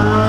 Ah.